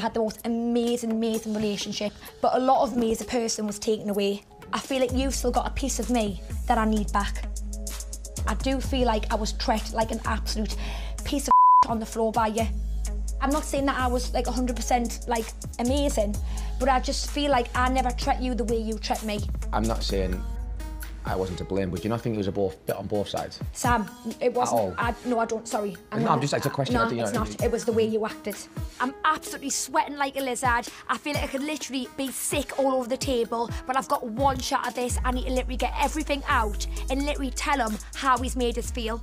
Had the most amazing, amazing relationship, but a lot of me as a person was taken away. I feel like you've still got a piece of me that I need back. I do feel like I was treated like an absolute piece of on the floor by you. I'm not saying that I was like 100% like amazing, but I just feel like I never treat you the way you treat me. I'm not saying I wasn't to blame, but do you not think it was a both, bit on both sides? Sam, it wasn't. I, no, I don't. Sorry. No, I'm just- it's a question, No, it's not. It was the way you acted. I'm absolutely sweating like a lizard. I feel like I could literally be sick all over the table, but I've got one shot at this. I need to literally get everything out and literally tell him how he's made us feel.